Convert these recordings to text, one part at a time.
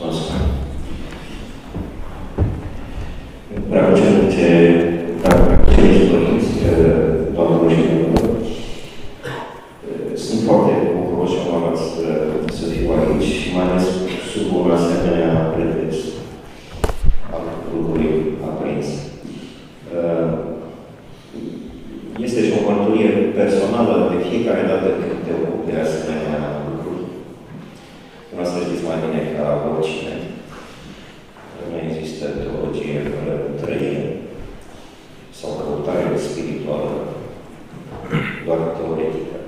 Mulțumesc. Vreau ce, ce ești părinți, doamnelor și domnilor, sunt foarte bucuros și onorat să, să fiu aici, mai ales sub un asemenea pretext al grupului aprins. Este și o mărturie personală de fiecare dată când te ocupi de asemenea lucruri. Nu să știți mai bine ca oricine. Nu există teologie fără trăire sau căutare spirituală, doar teoretică.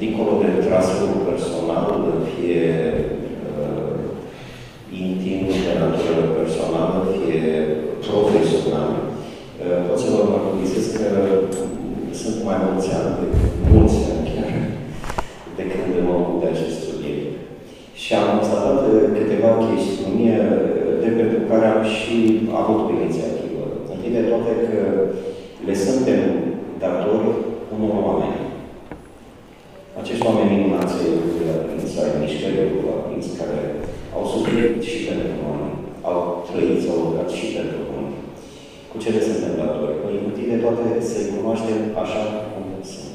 Dincolo de traseul personal, fie intim, de natură personală, fie profesional, pot să vă mărturisesc că sunt mai mulți ani, de mulți ani chiar, de când mă ocup de acest subiect. Și am constatat câteva chestiuni de pentru care am și avut o inițiativă. Întâi de toate că le suntem datori unor oameni. Acești oameni minunați aprinți, ai mișcării aprinți, care au suferit și pentru noi, au trăit, au lucrat și pentru noi. Cu ce le suntem datori? Păi, întâi de toate, să-i cunoaștem așa cum sunt.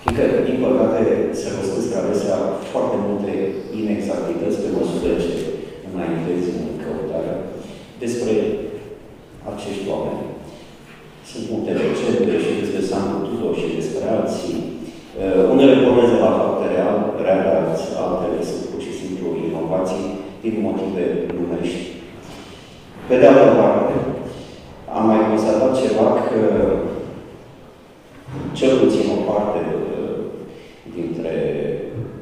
Fiindcă, din păcate, se răspâscă adesea foarte multe inexactități pe măsură ce înaintezi în căutare despre acești oameni. Sunt multe recepte și despre Santu Tudor și despre alții. Uh, unele pornesc la fapte real, reale, altele sunt pur și simplu inovații din motive lumești. Pe de altă parte, am mai constatat ceva că cel puțin o parte dintre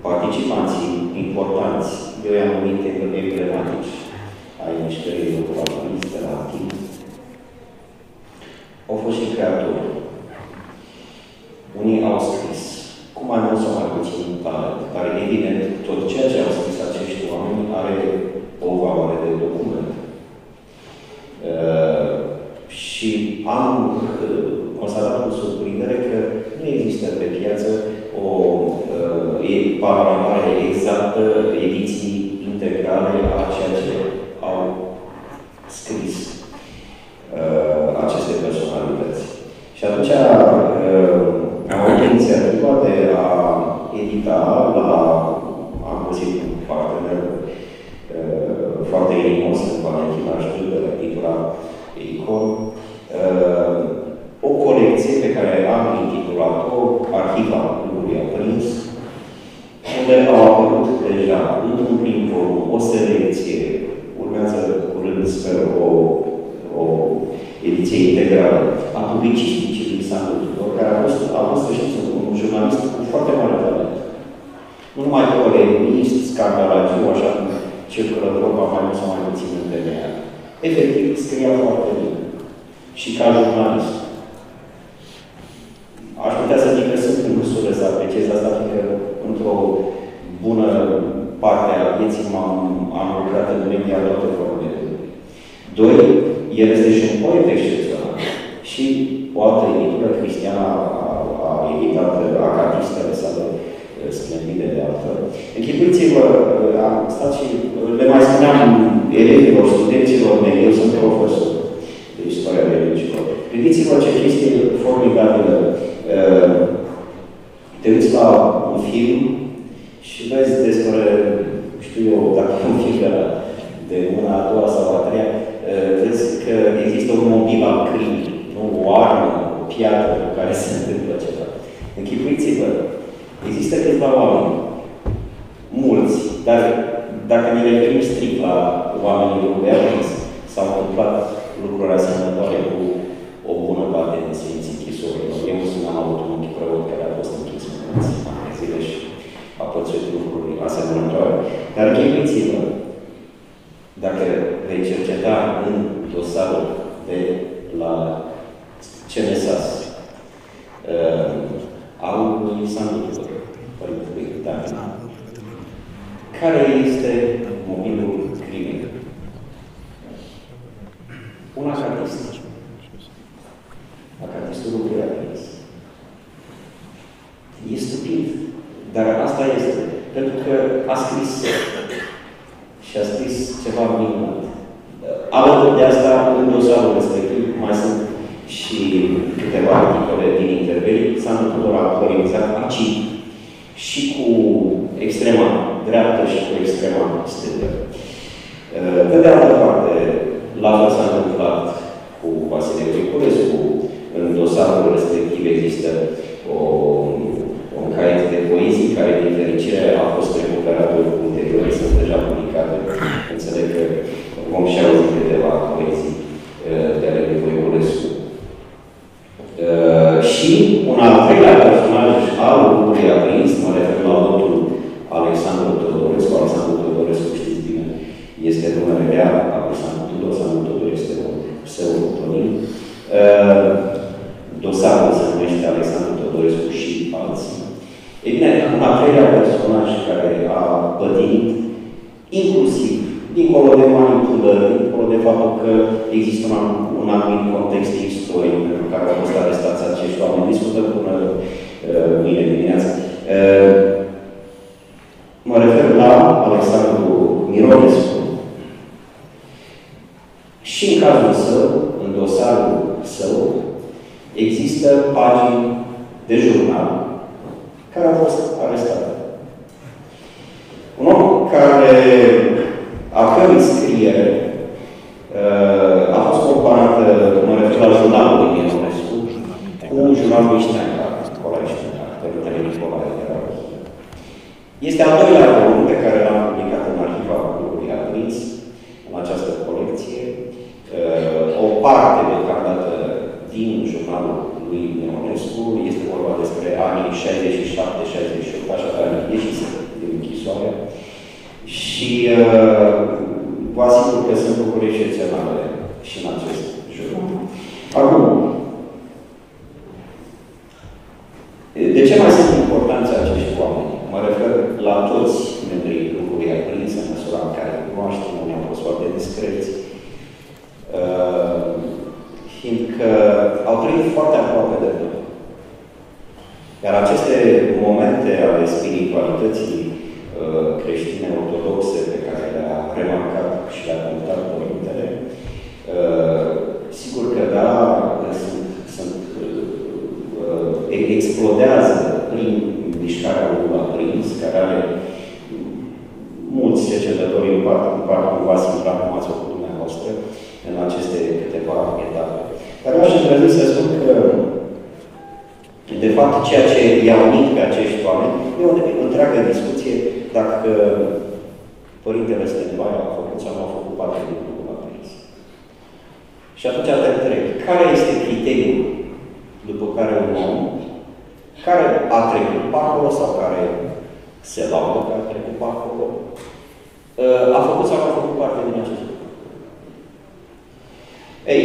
participanții importanți, eu i-am numit emblematici ai mișcării localiste la timp, au fost și creatori. Unii au scris, cu mai mult sau mai puțin talent, dar evident tot ceea ce au scris acești oameni are o valoare de document. Uh, și am uh, constatat cu surprindere că nu există pe piață o uh, panoramare exactă, ediții integrale a ceea ce au scris uh, aceste personalități. Și atunci uh, am avut inițiativa de a edita la, am găsit un partener uh, foarte inimos în Valentina Știu, de la editura Icon, uh, o colecție pe care am intitulat-o Arhiva lui Aprins, unde au apărut deja, într-un prim volum, o selecție, urmează curând, sper, o, o ediție integrală a publicisticii lui Sandu Tudor, care a fost, a fost, să știți, un jurnalist cu foarte mare talent. Nu numai polemist, scandalagiu, așa cum circulă droga mai mult sau mai puțin în întemeiat. Efectiv, scria foarte bine. Și ca jurnalist. Aș putea să zic că sunt în măsură să apreciez asta, fiindcă într-o bună parte a vieții m-am am lucrat în media toate formele. Doi, el este și un poet excepțional. Și o altă editură, Cristiana, a, a editat acatistele sale splendide de altfel. Închipuiți-vă, am stat și le mai spuneam elevilor, studenților mei, eu sunt profesor de istoria religiilor. Gândiți-vă ce chestie formidabilă. Te uiți la un film și vezi despre, știu eu, dacă un film de, la, de mâna a doua sau a treia, vezi că există un motiv al crimii, nu o armă, o piatră cu care se întâmplă ceva. Închipuiți-vă, există câțiva oameni, mulți, dar dacă ne referim strict la oamenii lui Ernst, s-au întâmplat lucruri asemănătoare cu o bună parte din Sfinții Închisorilor. Eu sunt am avut un unchi preot care a fost închis în zile și a pățit lucruri asemănătoare. Dar închipuiți-vă, dacă vei cerceta în dosarul de la CNSAS, uh, au lui Sandu Părintele Britanic. Care este mobilul crimei? Un acatist. Acatistul lui Acatis. E stupid, dar asta este. Pentru că a scris și a scris ceva minunat. Alături de asta, în dosarul respectiv, mai sunt și câteva articole din intervenții, s-a întâmplat actualizat aici și cu extrema dreaptă și cu extrema stângă. Pe de altă parte, la fel s-a întâmplat cu Vasile Griculescu, în dosarul respectiv există o, un caiet de poezii care, din fericire, a fost recuperat ulterior, sunt deja publicate. Înțeleg că vom și auzi câteva poezii de ale lui Voiculescu. Și un al treilea personaj al grupului aprins, mă refer la domnul Alexandru Todorescu. Alexandru Todorescu, știți bine, este numele real, Alexandru Tudor, Alexandru Tudor este un pseudonim. Dosarul se numește Alexandru Todorescu și alții. Ei bine, un al treilea personaj care a pătimit, inclusiv, dincolo de manipulări, dincolo de faptul că există un, un anumit context istoric pentru care au fost arestați acești oameni, discutăm până uh, mâine dimineață. Uh, mă refer la Alexandru Mironescu. Și în cazul său, în dosarul său, există pagini de jurnal care au fost arestate. Un om care, a cărui scriere uh, a fost comparată, mă refer la jurnalul lui Ionescu, cu jurnalul lui Șteanca, Nicolae Șteanca, Părintele Nicolae de la Este al doilea volum pe care l-am publicat în arhiva grupului Aprins, în această colecție. Uh, o parte deocamdată din jurnalul lui Ionescu este vorba despre anii 67-68, așadar ieșise din închisoare. Și uh, vă asigur că sunt lucruri excepționale și în acest jurnal. Acum, de ce mai sunt importanți acești oameni? Mă refer la toți membrii grupului aprins, în măsura în care cunoaștem, unii au fost foarte discreți, uh, fiindcă au trăit foarte aproape de noi. Iar aceste momente ale spiritualității uh, creștine ortodoxe pe care le-a remarcat și le-a contat Părintele, uh, sigur că da, sunt, sunt, uh, explodează prin mișcarea lui aprins, care are mulți cercetători în part, în part cumva similar cum ați făcut dumneavoastră în aceste câteva etape. Dar aș îndrăzni să spun că, de fapt, ceea ce i-a unit pe acești oameni e o întreagă discuție dacă Părintele Stănbaia a făcut sau nu a făcut parte din grupul aprins. Și atunci te întreb, care este criteriul după care un om care a trecut pe acolo sau care se laudă că a trecut pe acolo, a făcut sau nu a făcut parte din acest lucru. Ei,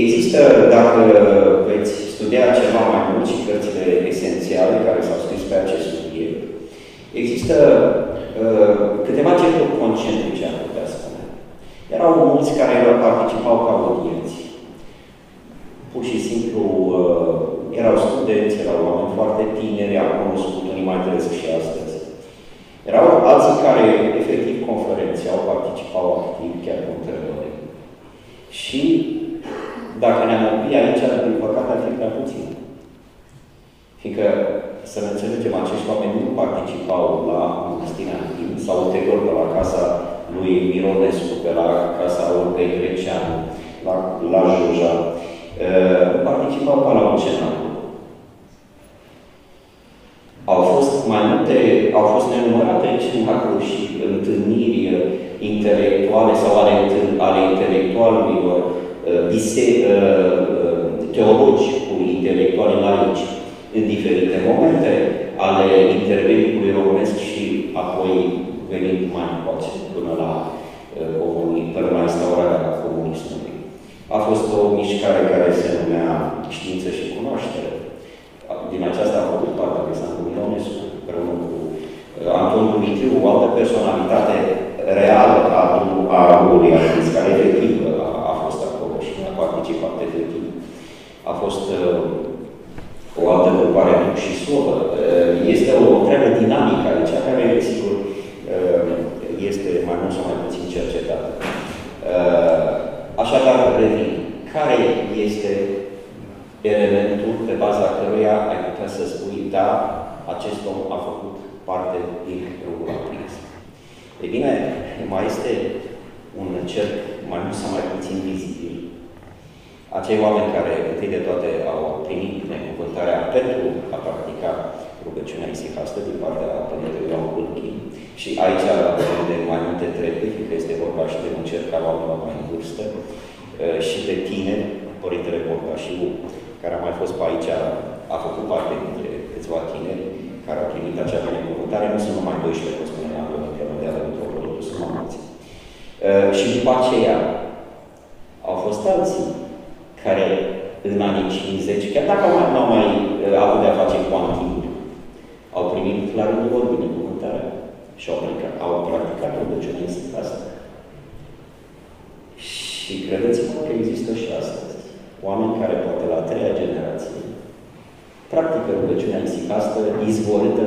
există, dacă veți studia ceva mai mult și cărțile esențiale care s-au scris pe acest subiect, există uh, câteva cercuri concentrice, am putea spune. Erau mulți care participau ca audienți. Pur și simplu uh, erau studenți, erau oameni foarte tineri, am cunoscut unii mai trăiesc și astăzi. Erau alții care, efectiv, conferențiau, participau activ, chiar cu întrebări. Și dacă ne-am oprit aici, din păcate, ar fi prea puțin. Fiindcă, să ne înțelegem, acești oameni nu participau la Cristina Tim sau ulterior pe la casa lui Mironescu, pe la casa Olgăi Greceanu, la, la Joja, participau pe la Oceanul. Au fost mai multe, au fost nenumărate cenacuri și întâlniri intelectuale sau ale, ale intelectualilor, bise, teologi cu intelectuali laici în diferite momente ale interveniului românesc și apoi venind mai încoace până la, până la instaurarea comunismului. A fost o mișcare care se numea Știință și Cunoaștere. Din aceasta a făcut parte Alexandru Mironescu, împreună cu Anton Dumitriu, o altă personalitate reală a, a lui Artis, care efectiv a, a fost acolo și a participat efectiv. A fost uh, o altă grupare, și soră. Uh, este o întreagă dinamică aici, care, sigur, este mai mult sau mai puțin cercetată. Așadar, revin. Care este elementul pe baza căruia ai putea să spui, da, acest om a făcut parte din rugul aprins. E bine, mai este un cerc mai mult sau mai puțin vizibil. Acei oameni care, întâi de toate, au primit binecuvântarea pentru a practica rugăciunea isihastă din partea Părintelui Ioan Culchin. Și aici, de mai multe treburi, că este vorba și de un cerc al oamenilor mai în vârstă, și de tineri, Părintele Borcașiu, care a mai fost pe aici, a făcut parte dintre câțiva tineri care au primit acea binecuvântare, nu sunt numai 12, cum spuneam, că nu de într-o sunt mai mulți. Uh, și după aceea au fost alții care în anii 50, chiar dacă nu au mai uh, avut de-a face cu antiul, au primit la rândul lor binecuvântarea și au, practicat, au practicat rugăciunea în asta. Și credeți-mă că există și astăzi oameni care poate la a treia generație practică rugăciunea isicastă izvorâtă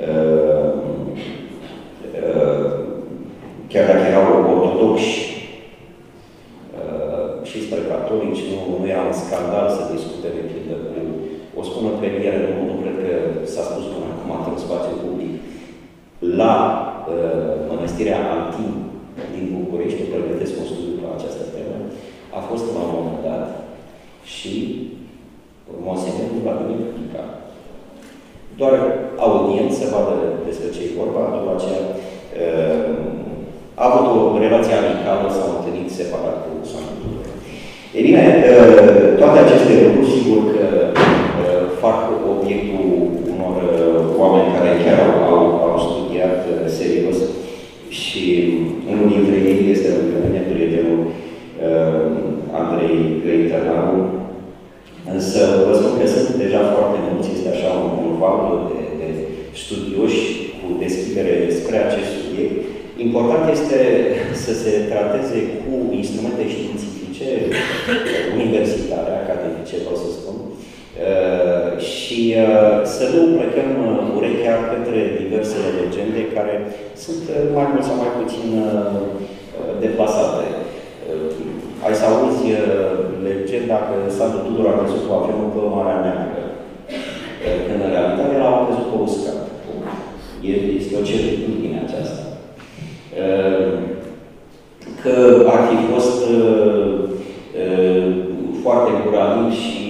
Uh, și unul dintre ei este mine prietenul Andrei Găitănaru, Însă vă spun că sunt deja foarte mulți, este așa un, un val de, de studioși cu deschidere spre acest subiect. Important este să se trateze cu instrumente științifice, universitare, academice, vreau să spun, uh, și uh, să nu plecăm urechea către diversele legende care sunt mai mult sau mai puțin uh, deplasate. Ai să auzi legenda că Sandu Tudor a căzut cu avionul pe Marea Neagră. Când în realitate el a căzut pe uscat. Este o certitudine aceasta. Că ar fi fost foarte curalin și,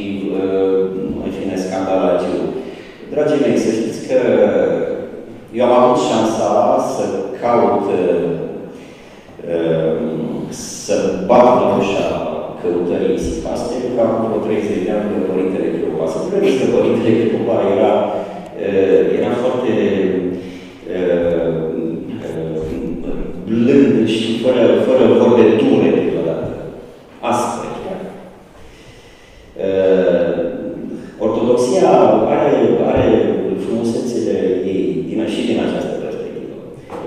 în fine, scandalagiu. Dragii mei, să știți că eu am avut șansa să caut, să bat la ușa căutării isipaste, că acum vreo 30 de ani de Părintele Chiopa. Să credeți că Părintele Chiopa era, era foarte blând și fără, fără vorbe dure deodată. Aspre chiar. Ortodoxia are, are frumusețele ei din, și din această perspectivă.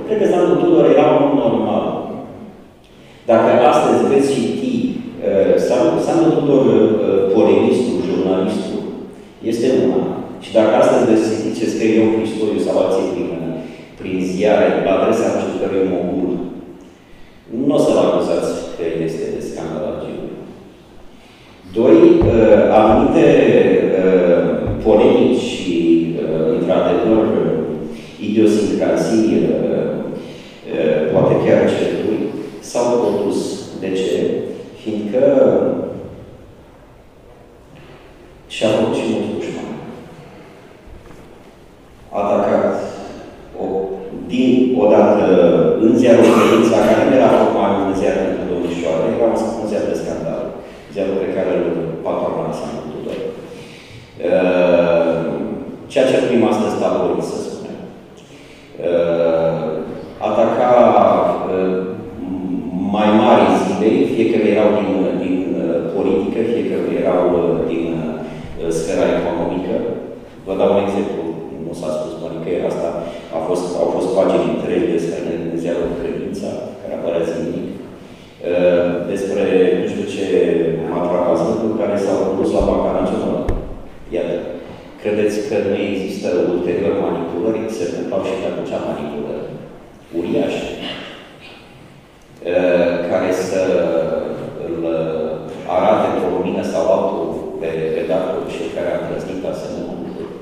Cred că Sandu Tudor era un normal. Dacă astăzi veți citi Sandu Tudor, polemistul, jurnalistul, este una. Și dacă astăzi veți citi ce scrie eu Cristoiu sau alții prin, prin ziare, la adresa nu știu cărui mogul, nu o să-l acuzați că este de scandalagiu. Doi, anumite polemici și, într-adevăr, idiosincrazii, poate chiar certuri, s-au produs. De ce? Fiindcă și-a făcut și mulți dușmani. A atacat o, din odată în ziarul Credința, care nu era tocmai un ziar pentru domnișoare, era un ziar de scandal. Ziarul pe care îl patrona s-a Ceea ce numim astăzi tabloid, să spunem. Ataca mai mari zilei, fie că erau din, din politică, fie că erau din sfera economică. Vă dau un exemplu, nu s-a spus nicăieri asta, a fost, au fost pagini întregi despre ziarul Credința, care apărea zilnic, despre nu știu ce matracazări care s-au produs la Banca Națională. Iată, credeți că nu există ulterior manipulări? Se întâmplau și pe atunci manipulări uriașe, care să îl arate într-o lumină sau altul pe redactorul și care a trăsnit asemenea lucruri.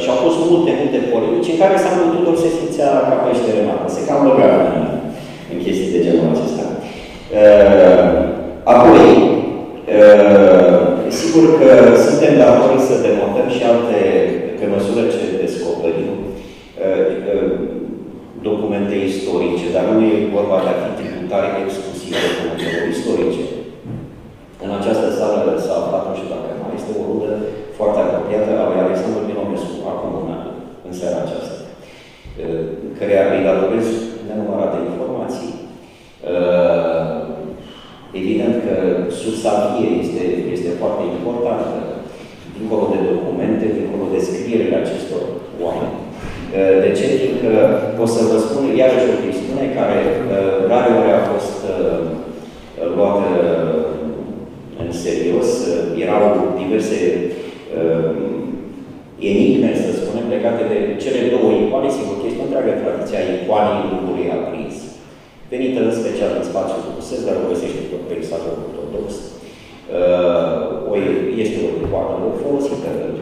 Și au fost multe, multe polemici în care s-a Tudor se simțea ca peștere mare. Se cam băga în, în chestii de genul acesta. Apoi, sigur că suntem datori să demontăm și alte, pe măsură ce descoperim, documente istorice, dar nu e vorba de a fi tributare exclusiv documentelor istorice. În această sală s-a aflat, nu știu dacă mai este o rudă foarte apropiată a lui Alexandru Milonescu, acum în, în seara aceasta, care îi datorez nenumărate informații. Evident că sursa vie este, este foarte importantă, dincolo de documente, dincolo de scrierile acestor oameni. De ce? Fiindcă o să vă spun iarăși o chestiune care rare ori a fost luată în serios. Erau diverse enigme, să spunem, legate de cele două icoane, sigur, este o întreagă tradiție a icoanei lungului aprins, venită în special în spațiul rusesc, dar o găsește tot peisajul ortodox. O, este o icoană o folosită pentru câtva.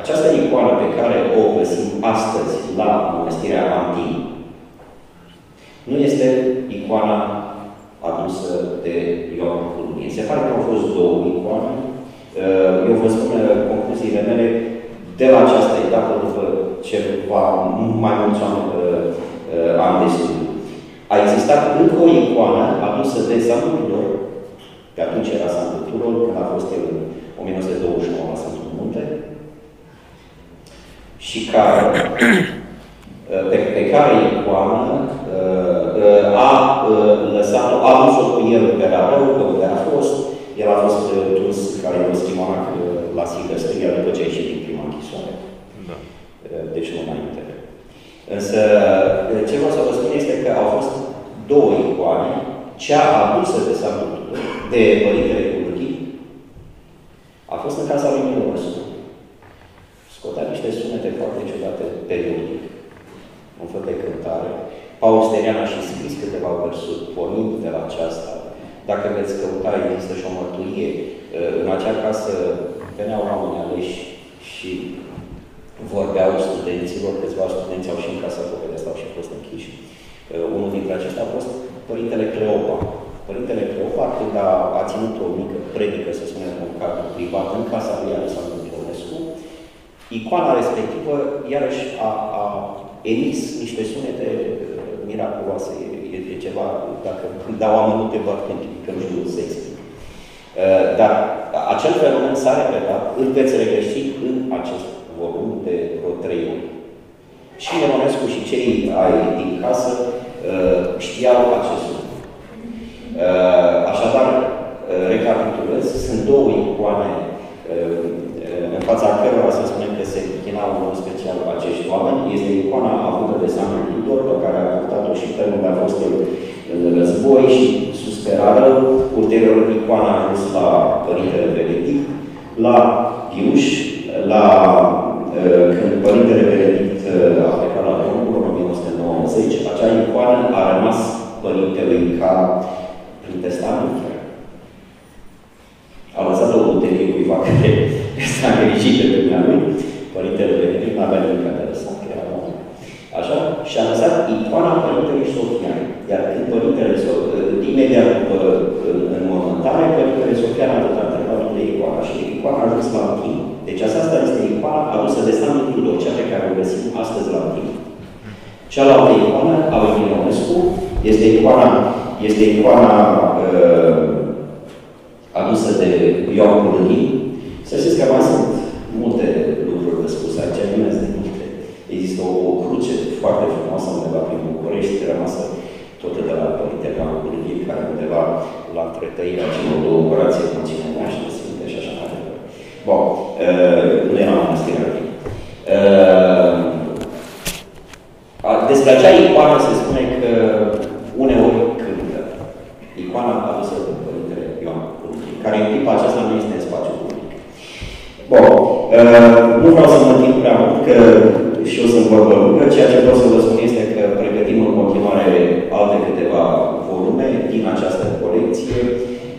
Această icoană pe care o găsim astăzi la Mănăstirea Antin nu este icoana adusă de Ioan Culmie. Se pare că au fost două icoane. Eu vă spun concluziile mele de la această etapă, după ceva mai mulți ani, ani de studiu. A existat încă o icoană adusă de Santul pe atunci era Santul Tudor, când a fost el în 1929 la Sfântul Munte, și care, pe, pe care icoană a lăsat, a dus-o cu el pe la rău, pe unde a fost, el a fost dus ca eu schimonac la Silvestria după ce a ieșit din prima închisoare. Da. Deci nu înainte. Însă, ce vreau să vă spun este că au fost două icoane, cea adusă de Sfântul de Părintele Curghii, a fost în casa lui Milonescu. Scotea niște sunete foarte ciudate periodic, un fel de cântare. Paul Sterian a și scris câteva versuri pornind de la aceasta. Dacă veți căuta, există și o mărturie. În acea casă veneau oameni aleși și vorbeau studenților, câțiva studenți au și în casa Popele asta au și fost închiși. Unul dintre aceștia a fost Părintele Cleopa. Părintele Cleopa, când a, a ținut o mică predică, să spunem, în cadru privat, în casa lui Alexandru Mitronescu, icoana respectivă, iarăși, a, a emis niște sunete miraculoase. E, e ceva, dacă dau amănunte, vă că nu știu să explic. Dar acel fenomen s-a repetat, îl veți regăsi în acest volum de vreo trei ori. Și Mironescu și cei ai din casă știau acest lucru. icoana, este icoana uh, adusă de Ioan Curălin. Să știți că mai sunt multe lucruri de spus aici, nimeni de multe. Există o, o cruce foarte frumoasă undeva prin București, rămasă tot de la Părintele Curălin, care undeva la tretăirea celor uh, nu vreau să mă timp prea mult, că și eu sunt vorbă lungă. Ceea ce vreau să vă spun este că pregătim în continuare alte câteva volume din această colecție.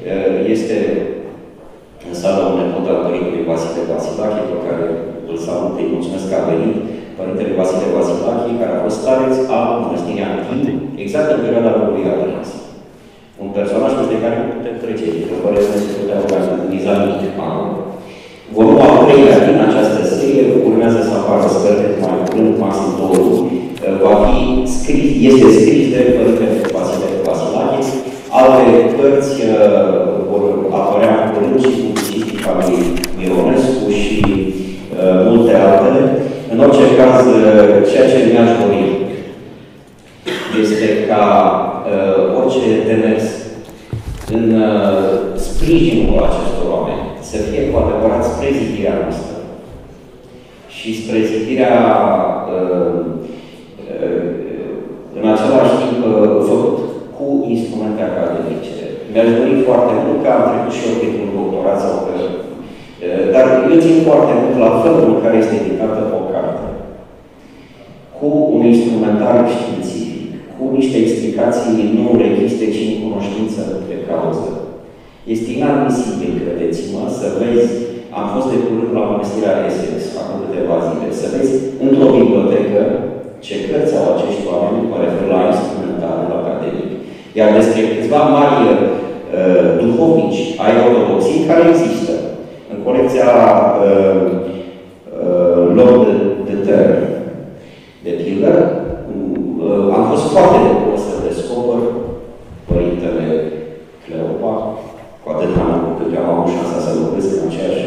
Uh, este în sala unde tot al Părintelui Vasile Vasilache, pe care îl salut, îi mulțumesc că a venit, Părintele Vasile Vasilache, care a fost stareț al Mănăstirii Antin, exact în perioada lui Adrians. Un personaj peste care nu putem trece, că părere să se putea organiza nimic Volumul al treilea din această serie urmează să apară, sper că mai curând, maxim două luni, va fi scris, este scris de Părintele Vasile Vasilache, Alte cărți uh, vor apărea în curând și cu citica lui Mironescu și uh, multe altele. În orice caz, uh, ceea ce mi-aș dori este ca uh, orice demers în uh, sprijinul acestor oameni să fie cu adevărat spre zidirea noastră și spre zidirea uh, uh, în același timp uh, făcut cu instrumente academice. Mi-aș dori foarte mult că am trecut și eu printr-un doctorat sau că... Dar eu țin foarte mult la felul în care este editată o carte. Cu un instrumentar științific, cu niște explicații nu rechiste, ci în cunoștință de cauză. Este inadmisibil, credeți-mă, să vezi, am fost de curând la Mănăstirea Essex, acum câteva zile, să vezi într-o bibliotecă ce cărți au acești oameni, mă refer la instrumentarul academic, iar despre câțiva mari uh, duhovnici ai ortodoxiei care există în colecția uh, uh, lor de, de teră, de pildă, uh, am fost foarte bucuros să descoper Părintele Cleopa, cu atât mai mult cât eu am avut șansa să lucrez în aceeași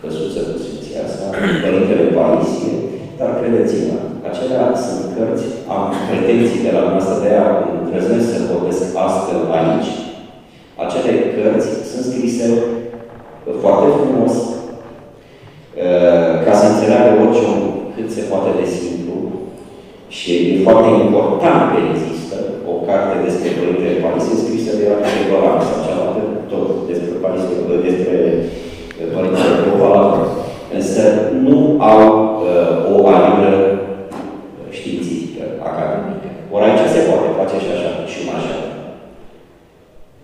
căsuță cu Sfinția sa, Părintele Paisie, dar credeți-mă, acelea sunt cărți, am pretenții de la noastră de aia, îndrăznesc să vorbesc astfel aici. Acele cărți sunt scrise foarte frumos, uh, ca să înțeleagă orice om cât se poate de simplu și e foarte important că există o carte despre Părintele Parisie scrisă de Ioan Golan sau cealaltă, tot despre Parisie, despre Părintele Golan. Însă nu au uh, o alură științifică, academică. Ori aici se poate face și așa, și mai așa.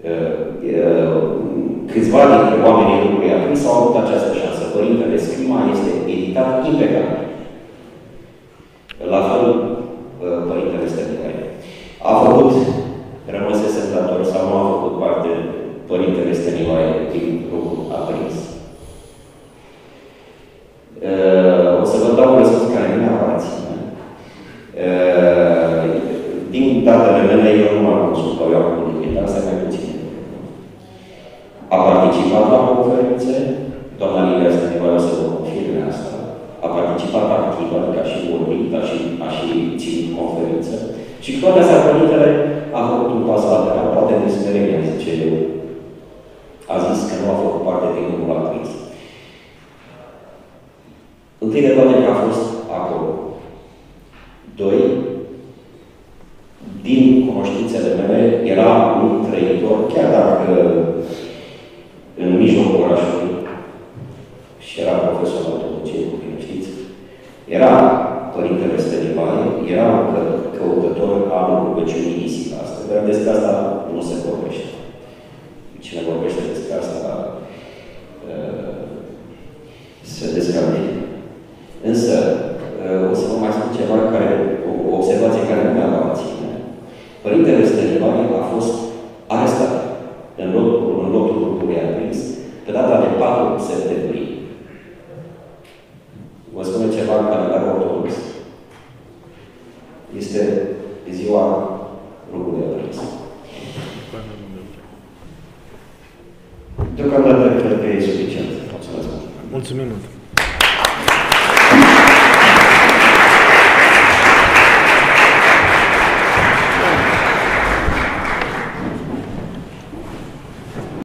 Uh, uh, câțiva dintre oamenii lucrului atunci s-au avut această șansă. Părintele Scrima este editat impecabil. La fel, uh, Părintele Stăniloae. A făcut, rămăsese dator sau nu a făcut parte Părintele Stăniloae din lucru aprins. Uh, o să vă dau un răspuns care nu aparține. Uh, din datele mele, eu nu m-am consultat eu acum dar asta mai puțin. A participat la conferințe, doamna Lilia Stăniloae să vă confirme asta. A participat activ, adică a și vorbit, a și, a și ținut conferințe. Și cu toate astea, Părintele a făcut un pas lateral, poate de smerenie, zice eu. A zis că nu a făcut parte din grupul aprins. Întâi de toate că a fost acolo. Doi, din cunoștințele mele, era un trăitor, chiar dacă în mijlocul orașului, și era profesor la teologie, cum bine știți, era Părintele Stăniloae, era că, căutător al rugăciunii nisip asta. Dar despre asta nu se vorbește. Cine vorbește despre asta uh, se descălăie.